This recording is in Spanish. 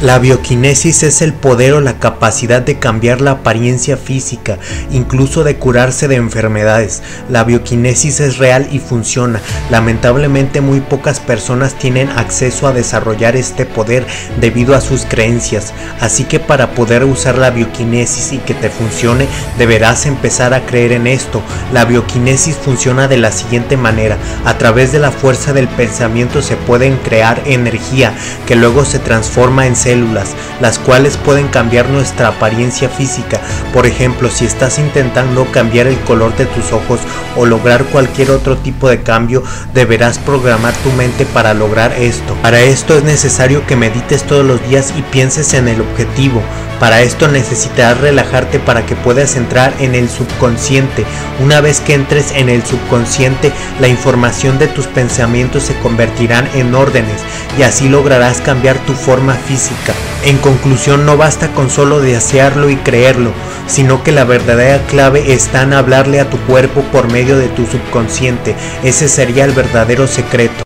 La bioquinesis es el poder o la capacidad de cambiar la apariencia física, incluso de curarse de enfermedades. La bioquinesis es real y funciona. Lamentablemente muy pocas personas tienen acceso a desarrollar este poder debido a sus creencias. Así que para poder usar la bioquinesis y que te funcione, deberás empezar a creer en esto. La bioquinesis funciona de la siguiente manera. A través de la fuerza del pensamiento se pueden crear energía que luego se transforma en las cuales pueden cambiar nuestra apariencia física. Por ejemplo, si estás intentando cambiar el color de tus ojos o lograr cualquier otro tipo de cambio, deberás programar tu mente para lograr esto. Para esto es necesario que medites todos los días y pienses en el objetivo. Para esto necesitarás relajarte para que puedas entrar en el subconsciente. Una vez que entres en el subconsciente, la información de tus pensamientos se convertirán en órdenes y así lograrás cambiar tu forma física. En conclusión, no basta con solo desearlo y creerlo, sino que la verdadera clave está en hablarle a tu cuerpo por medio de tu subconsciente. Ese sería el verdadero secreto.